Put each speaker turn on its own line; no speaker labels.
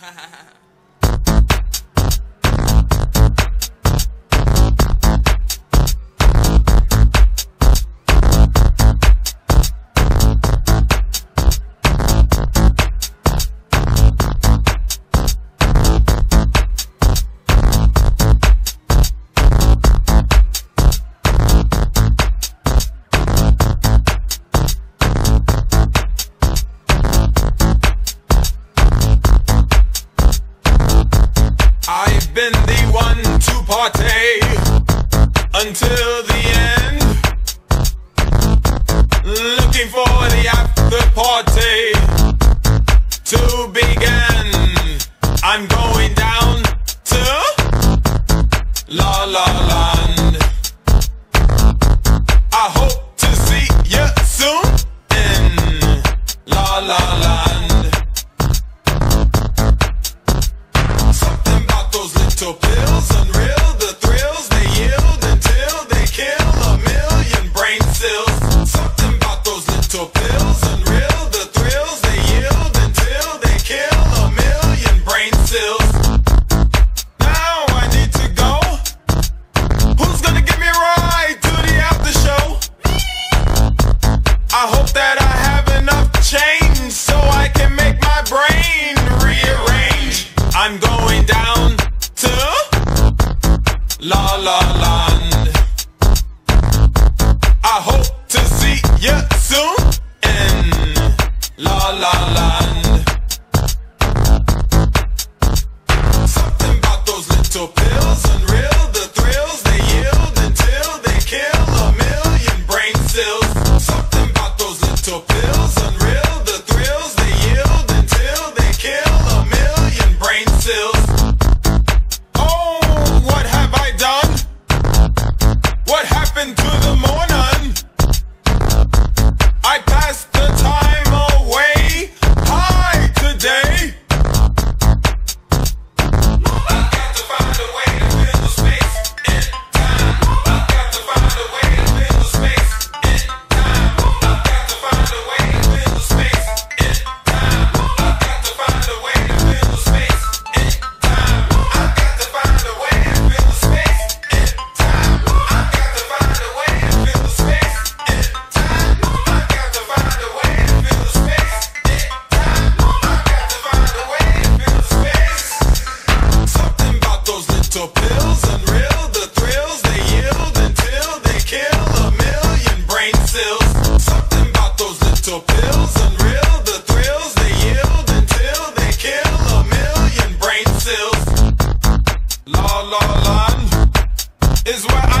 ha ha ha. been the one to partay until the end. Looking for the after party to begin. I'm going down to la la. I hope that I to a pill. is what. I